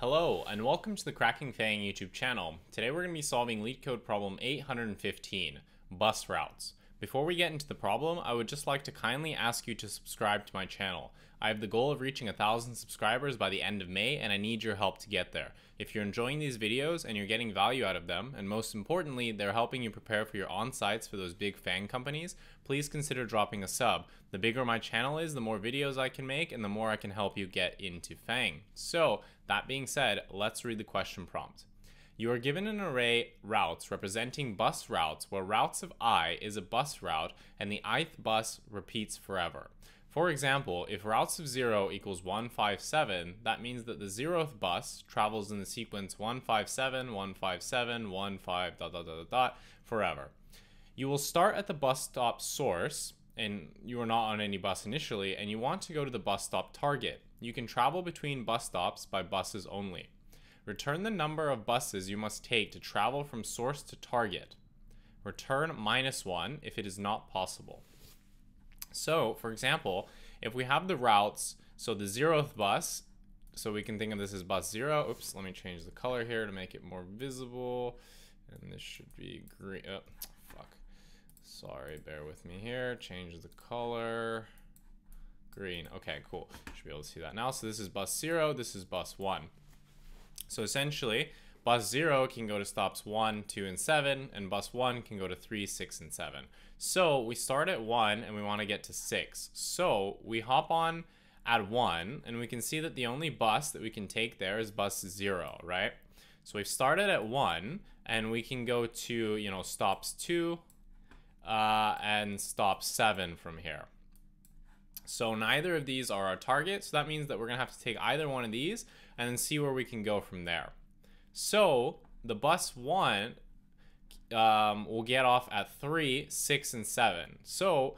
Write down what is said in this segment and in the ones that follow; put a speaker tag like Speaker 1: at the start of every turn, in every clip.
Speaker 1: Hello, and welcome to the Cracking FAANG YouTube channel. Today we're going to be solving LeetCode problem 815, bus routes. Before we get into the problem, I would just like to kindly ask you to subscribe to my channel. I have the goal of reaching a thousand subscribers by the end of May, and I need your help to get there. If you're enjoying these videos and you're getting value out of them, and most importantly, they're helping you prepare for your on-sites for those big FAANG companies, please consider dropping a sub. The bigger my channel is, the more videos I can make, and the more I can help you get into FAANG. So, that being said, let's read the question prompt. You are given an array routes representing bus routes where routes of i is a bus route and the ith bus repeats forever. For example, if routes of 0 equals 157, that means that the 0th bus travels in the sequence 157, 157, 15, dot, dot, dot, dot, dot, forever. You will start at the bus stop source, and you are not on any bus initially, and you want to go to the bus stop target. You can travel between bus stops by buses only. Return the number of buses you must take to travel from source to target. Return minus 1 if it is not possible. So, for example, if we have the routes, so the zeroth bus, so we can think of this as bus zero. Oops, let me change the color here to make it more visible. And this should be green. Oh, fuck. Sorry, bear with me here. Change the color. Green. Okay, cool. Should be able to see that now. So this is bus zero. This is bus one. So essentially, Bus 0 can go to stops 1, 2, and 7, and bus 1 can go to 3, 6, and 7. So we start at 1 and we want to get to 6. So we hop on at 1 and we can see that the only bus that we can take there is bus 0, right? So we've started at 1 and we can go to, you know, stops 2 uh, and stop 7 from here. So neither of these are our target, so that means that we're to have to take either one of these and then see where we can go from there. So the bus one um, will get off at three, six, and seven. So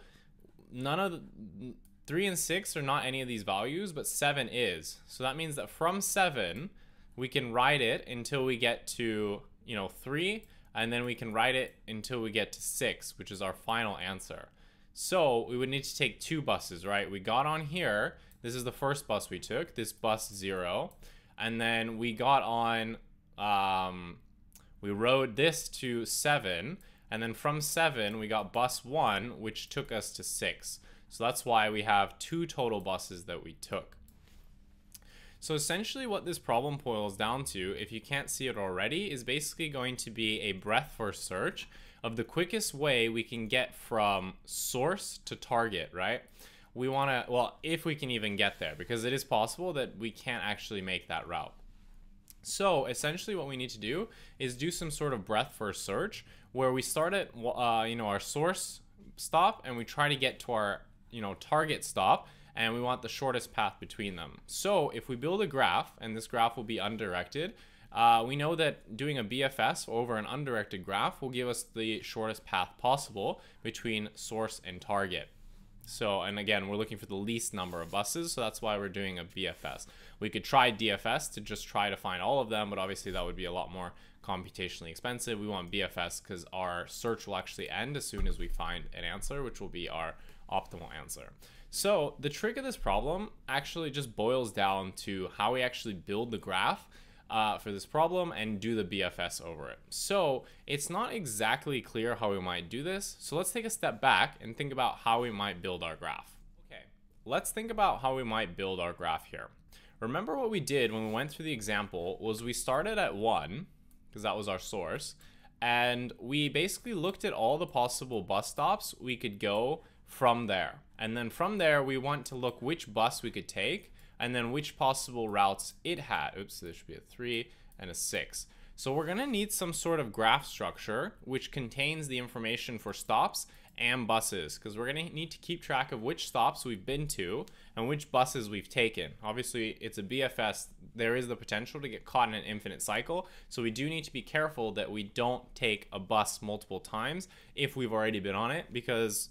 Speaker 1: none of the three and six are not any of these values, but seven is. So that means that from seven, we can ride it until we get to, you know, three, and then we can ride it until we get to six, which is our final answer. So we would need to take two buses, right? We got on here. This is the first bus we took, this bus zero. And then we got on um, we rode this to seven, and then from seven, we got bus one, which took us to six. So that's why we have two total buses that we took. So essentially what this problem boils down to, if you can't see it already, is basically going to be a breadth first search of the quickest way we can get from source to target, right? We want to, well, if we can even get there, because it is possible that we can't actually make that route. So essentially what we need to do is do some sort of breadth first search where we start at uh, you know our source stop and we try to get to our you know target stop and we want the shortest path between them. So if we build a graph and this graph will be undirected, uh, we know that doing a BFS over an undirected graph will give us the shortest path possible between source and target. So, and again, we're looking for the least number of buses, so that's why we're doing a BFS. We could try DFS to just try to find all of them, but obviously that would be a lot more computationally expensive. We want BFS because our search will actually end as soon as we find an answer, which will be our optimal answer. So the trick of this problem actually just boils down to how we actually build the graph uh, for this problem and do the BFS over it. So it's not exactly clear how we might do this. So let's take a step back and think about how we might build our graph. Okay, let's think about how we might build our graph here. Remember what we did when we went through the example was we started at one, because that was our source, and we basically looked at all the possible bus stops we could go from there. And then from there, we want to look which bus we could take and then which possible routes it had. Oops, there should be a 3 and a 6. So we're going to need some sort of graph structure which contains the information for stops and buses because we're going to need to keep track of which stops we've been to and which buses we've taken. Obviously, it's a BFS. There is the potential to get caught in an infinite cycle. So we do need to be careful that we don't take a bus multiple times if we've already been on it because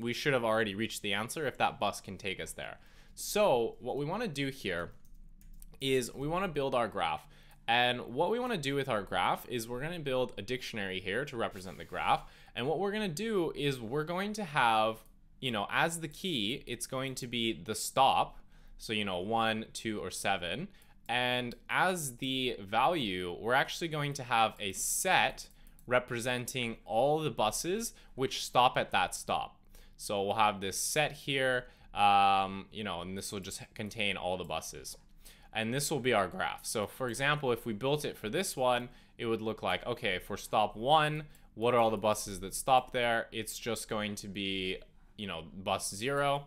Speaker 1: we should have already reached the answer if that bus can take us there. So what we want to do here is we want to build our graph. And what we want to do with our graph is we're going to build a dictionary here to represent the graph. And what we're going to do is we're going to have, you know, as the key, it's going to be the stop. So, you know, one, two, or seven. And as the value, we're actually going to have a set representing all the buses which stop at that stop. So we'll have this set here, um, you know, and this will just contain all the buses. And this will be our graph. So for example, if we built it for this one, it would look like, okay, for stop one, what are all the buses that stop there? It's just going to be, you know, bus zero.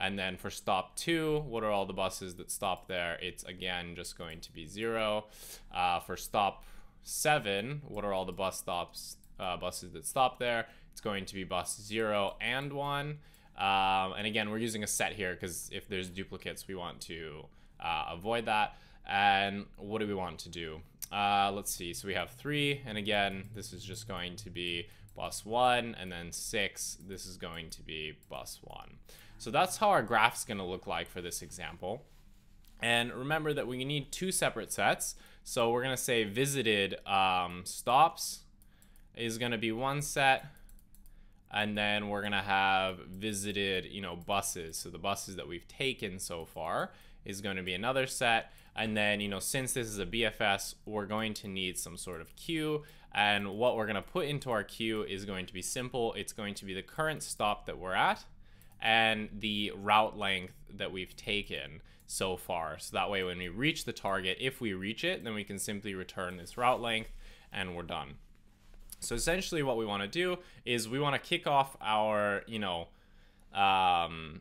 Speaker 1: And then for stop two, what are all the buses that stop there? It's again just going to be zero. Uh, for stop seven, what are all the bus stops, uh, buses that stop there? It's going to be bus zero and one. Um, and again, we're using a set here because if there's duplicates, we want to uh, avoid that. And what do we want to do? Uh, let's see. So we have three, and again, this is just going to be bus one, and then six, this is going to be bus one. So that's how our graph's gonna look like for this example. And remember that we need two separate sets. So we're gonna say visited um, stops is gonna be one set, and then we're gonna have visited, you know, buses. So the buses that we've taken so far is going to be another set. And then, you know, since this is a BFS, we're going to need some sort of queue. And what we're going to put into our queue is going to be simple. It's going to be the current stop that we're at and the route length that we've taken so far. So that way when we reach the target, if we reach it, then we can simply return this route length and we're done. So essentially what we want to do is we want to kick off our, you know, um,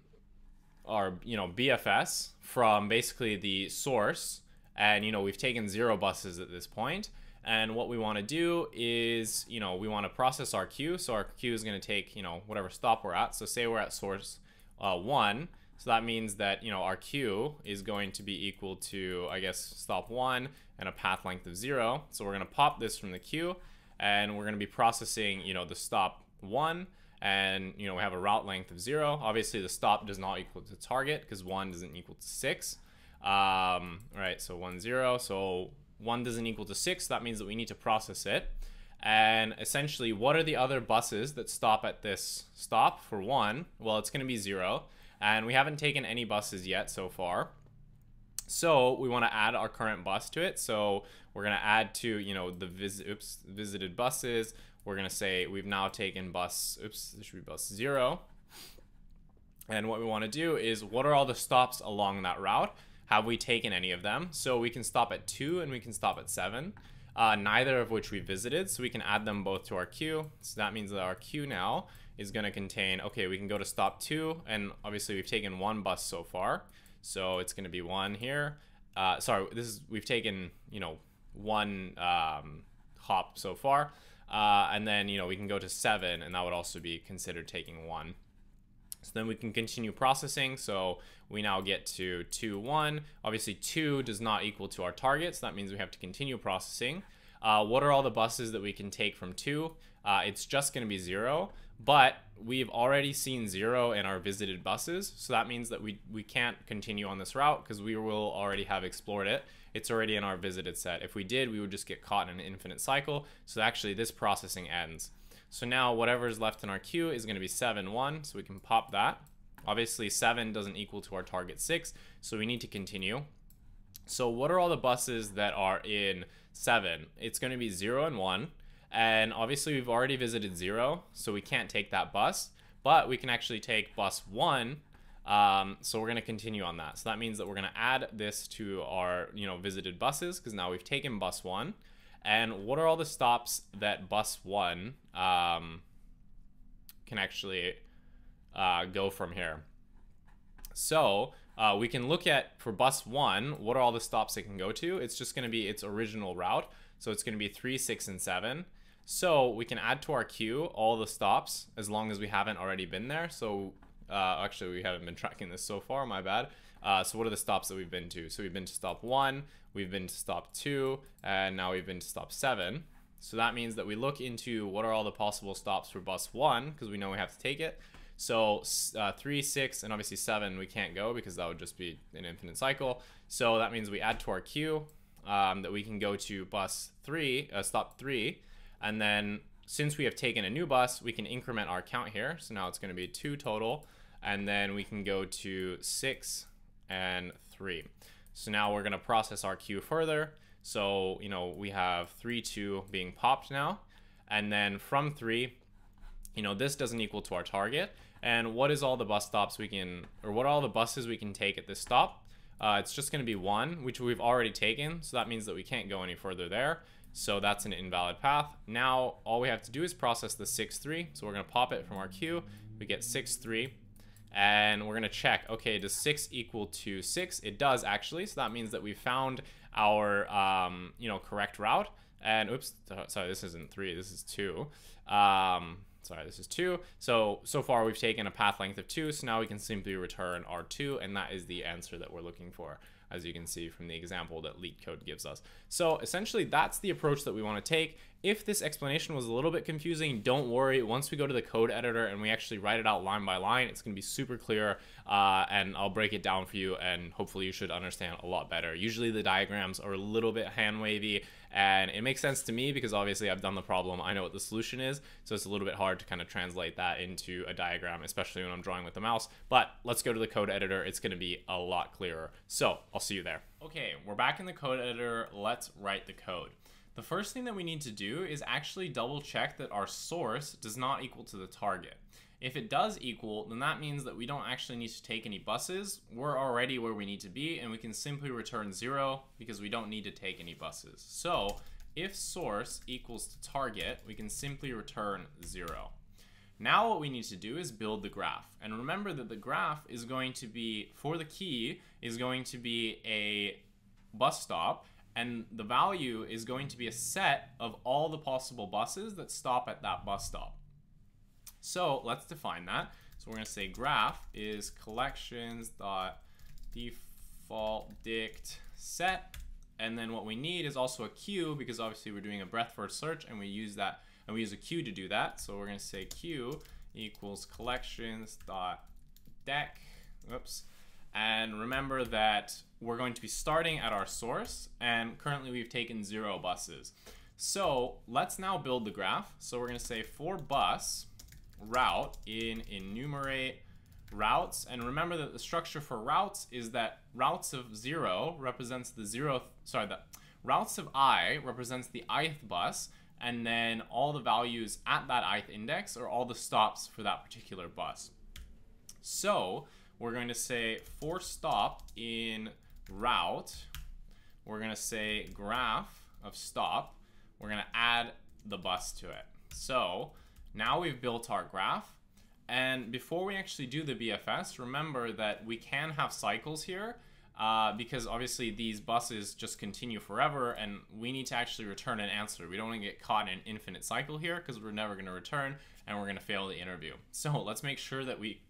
Speaker 1: our, you know, BFS from basically the source. And, you know, we've taken zero buses at this point. And what we want to do is, you know, we want to process our queue. So our queue is going to take, you know, whatever stop we're at. So say we're at source uh, one. So that means that, you know, our queue is going to be equal to, I guess, stop one and a path length of zero. So we're going to pop this from the queue and we're going to be processing, you know, the stop one and, you know, we have a route length of zero. Obviously the stop does not equal to target because one doesn't equal to six. Um, right, so one, zero. So 1 doesn't equal to 6, that means that we need to process it. And essentially, what are the other buses that stop at this stop for 1? Well, it's going to be 0. And we haven't taken any buses yet so far. So we want to add our current bus to it. So we're going to add to, you know, the vis oops, visited buses. We're going to say we've now taken bus, oops, this should be bus 0. And what we want to do is what are all the stops along that route? Have we taken any of them? So we can stop at 2 and we can stop at 7, uh, neither of which we visited. So we can add them both to our queue. So that means that our queue now is going to contain, okay, we can go to stop 2, and obviously we've taken one bus so far. So it's going to be 1 here. Uh, sorry, this is we've taken, you know, one um, hop so far. Uh, and then, you know, we can go to 7, and that would also be considered taking 1. So then we can continue processing. So we now get to 2, 1. Obviously 2 does not equal to our target, so that means we have to continue processing. Uh, what are all the buses that we can take from 2? Uh, it's just going to be 0, but we've already seen 0 in our visited buses, so that means that we, we can't continue on this route because we will already have explored it. It's already in our visited set. If we did, we would just get caught in an infinite cycle, so actually this processing ends. So now whatever is left in our queue is going to be 7, 1, so we can pop that. Obviously 7 doesn't equal to our target 6, so we need to continue. So what are all the buses that are in 7? It's going to be 0 and 1, and obviously we've already visited 0, so we can't take that bus, but we can actually take bus 1, um, so we're going to continue on that. So that means that we're going to add this to our, you know, visited buses, because now we've taken bus 1, and what are all the stops that bus one um, can actually uh, go from here? So uh, we can look at for bus one, what are all the stops it can go to? It's just going to be its original route. So it's going to be three, six, and seven. So we can add to our queue all the stops as long as we haven't already been there. So uh, actually, we haven't been tracking this so far, my bad. Uh, so what are the stops that we've been to? So we've been to stop one, we've been to stop two, and now we've been to stop seven. So that means that we look into what are all the possible stops for bus one, because we know we have to take it. So uh, three, six, and obviously seven we can't go because that would just be an infinite cycle. So that means we add to our queue um, that we can go to bus three, uh, stop three, and then since we have taken a new bus, we can increment our count here. So now it's going to be two total, and then we can go to six and three. So now we're gonna process our queue further. So, you know, we have three, two being popped now. And then from three, you know, this doesn't equal to our target. And what is all the bus stops we can, or what are all the buses we can take at this stop? Uh, it's just going to be one, which we've already taken. So that means that we can't go any further there. So that's an invalid path. Now, all we have to do is process the 6-3. So we're going to pop it from our queue. We get 6-3. And we're going to check, okay, does 6 equal to 6? It does, actually. So that means that we found our, um, you know, correct route. And oops, sorry, this isn't 3. This is 2. Um, sorry, this is 2. So, so far we've taken a path length of 2, so now we can simply return R2, and that is the answer that we're looking for, as you can see from the example that LeetCode gives us. So essentially, that's the approach that we want to take. If this explanation was a little bit confusing, don't worry. Once we go to the code editor and we actually write it out line by line, it's going to be super clear, uh, and I'll break it down for you, and hopefully you should understand a lot better. Usually the diagrams are a little bit hand wavy, and it makes sense to me because obviously I've done the problem, I know what the solution is, so it's a little bit hard to kind of translate that into a diagram, especially when I'm drawing with the mouse. But let's go to the code editor, it's going to be a lot clearer. So I'll see you there. Okay, we're back in the code editor, let's write the code. The first thing that we need to do is actually double check that our source does not equal to the target. If it does equal, then that means that we don't actually need to take any buses. We're already where we need to be, and we can simply return zero because we don't need to take any buses. So if source equals to target, we can simply return zero. Now what we need to do is build the graph. And remember that the graph is going to be, for the key, is going to be a bus stop, and the value is going to be a set of all the possible buses that stop at that bus stop. So let's define that. So we're going to say graph is collections dot default dict set. And then what we need is also a queue because obviously we're doing a breadth first search and we use that and we use a queue to do that. So we're going to say queue equals collections dot deque. Oops. And remember that we're going to be starting at our source and currently we've taken zero buses. So let's now build the graph. So we're going to say for bus route in enumerate routes. And remember that the structure for routes is that routes of zero represents the zero, sorry, the routes of i represents the ith bus, and then all the values at that ith index are all the stops for that particular bus. So we're going to say for stop in route, we're going to say graph of stop, we're going to add the bus to it. So now we've built our graph. And before we actually do the BFS, remember that we can have cycles here uh, because obviously these buses just continue forever and we need to actually return an answer. We don't want to get caught in an infinite cycle here because we're never going to return and we're going to fail the interview. So let's make sure that we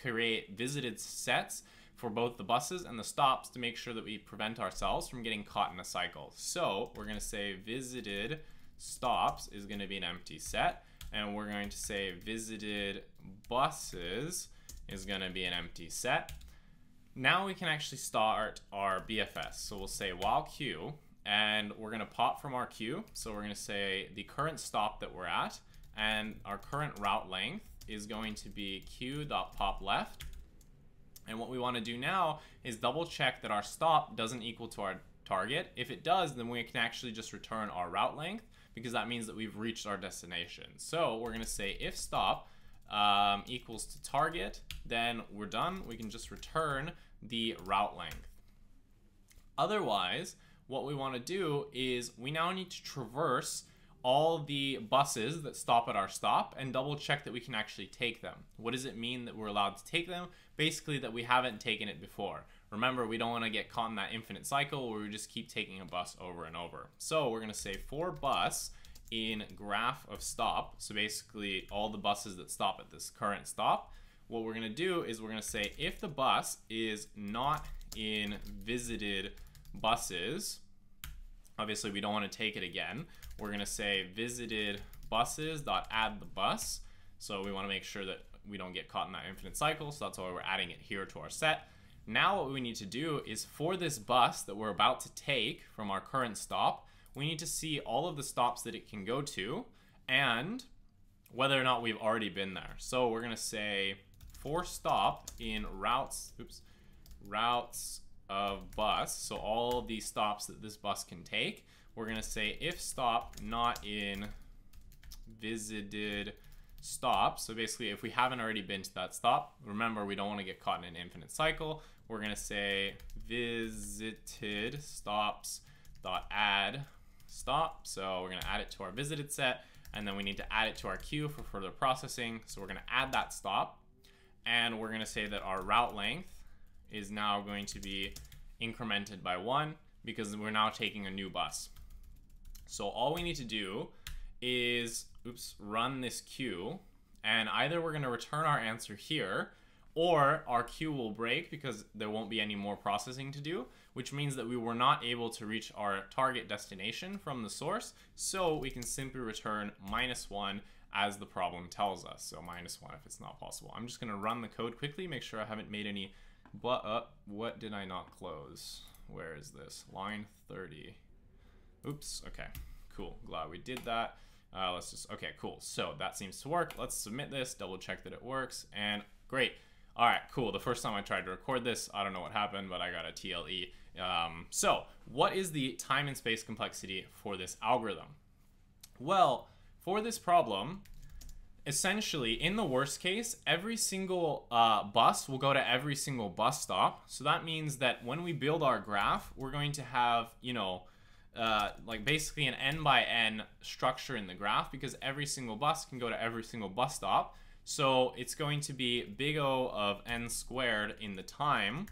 Speaker 1: create visited sets for both the buses and the stops to make sure that we prevent ourselves from getting caught in a cycle. So we're going to say visited stops is going to be an empty set and we're going to say visited buses is going to be an empty set. Now we can actually start our BFS. So we'll say while queue, and we're going to pop from our queue. So we're going to say the current stop that we're at, and our current route length is going to be queue.pop left. And what we want to do now is double check that our stop doesn't equal to our target. If it does, then we can actually just return our route length because that means that we've reached our destination. So we're going to say if stop um, equals to target, then we're done. We can just return the route length. Otherwise, what we want to do is we now need to traverse all the buses that stop at our stop and double check that we can actually take them. What does it mean that we're allowed to take them? Basically that we haven't taken it before. Remember, we don't want to get caught in that infinite cycle where we just keep taking a bus over and over. So we're going to say for bus in graph of stop, so basically all the buses that stop at this current stop, what we're going to do is we're going to say if the bus is not in visited buses, obviously we don't want to take it again, we're going to say visited buses dot add the bus. So we want to make sure that we don't get caught in that infinite cycle. So that's why we're adding it here to our set. Now what we need to do is for this bus that we're about to take from our current stop, we need to see all of the stops that it can go to and whether or not we've already been there. So we're gonna say for stop in routes, oops, routes of bus, so all the stops that this bus can take, we're going to say if stop not in visited stop. So basically, if we haven't already been to that stop, remember we don't want to get caught in an infinite cycle. We're going to say visited stops dot add stop. So we're going to add it to our visited set, and then we need to add it to our queue for further processing. So we're going to add that stop, and we're going to say that our route length is now going to be incremented by one because we're now taking a new bus. So all we need to do is, oops, run this queue, and either we're going to return our answer here, or our queue will break because there won't be any more processing to do, which means that we were not able to reach our target destination from the source, so we can simply return minus one as the problem tells us. So minus one if it's not possible. I'm just going to run the code quickly, make sure I haven't made any, but uh, what did I not close? Where is this? Line 30. Oops, okay, cool, glad we did that. Uh, let's just, okay, cool. So that seems to work. Let's submit this, double check that it works, and great. All right, cool. The first time I tried to record this, I don't know what happened, but I got a TLE. Um, so what is the time and space complexity for this algorithm? Well, for this problem, essentially, in the worst case, every single uh, bus will go to every single bus stop. So that means that when we build our graph, we're going to have, you know, uh, like basically an n by n structure in the graph because every single bus can go to every single bus stop. So it's going to be big O of n squared in the time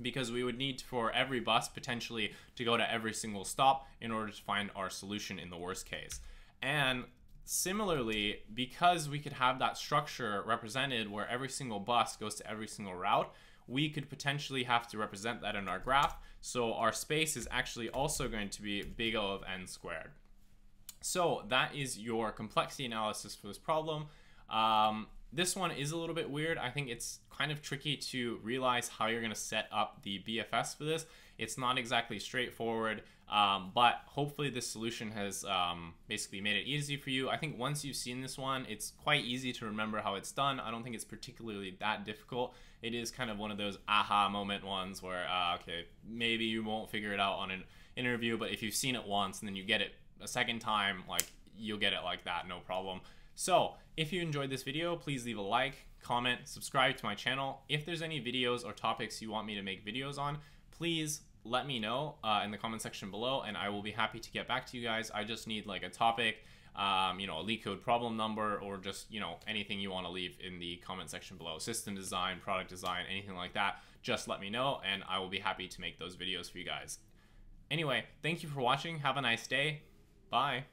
Speaker 1: because we would need for every bus potentially to go to every single stop in order to find our solution in the worst case. And similarly, because we could have that structure represented where every single bus goes to every single route, we could potentially have to represent that in our graph. So our space is actually also going to be big O of n squared. So that is your complexity analysis for this problem. Um, this one is a little bit weird. I think it's kind of tricky to realize how you're going to set up the BFS for this. It's not exactly straightforward, um, but hopefully this solution has um, basically made it easy for you. I think once you've seen this one, it's quite easy to remember how it's done. I don't think it's particularly that difficult. It is kind of one of those aha moment ones where, uh, okay, maybe you won't figure it out on an interview, but if you've seen it once and then you get it a second time, like you'll get it like that, no problem. So if you enjoyed this video, please leave a like, comment, subscribe to my channel. If there's any videos or topics you want me to make videos on, please let me know uh, in the comment section below and I will be happy to get back to you guys. I just need like a topic, um, you know, a LeetCode problem number or just, you know, anything you want to leave in the comment section below. System design, product design, anything like that, just let me know and I will be happy to make those videos for you guys. Anyway, thank you for watching. Have a nice day. Bye.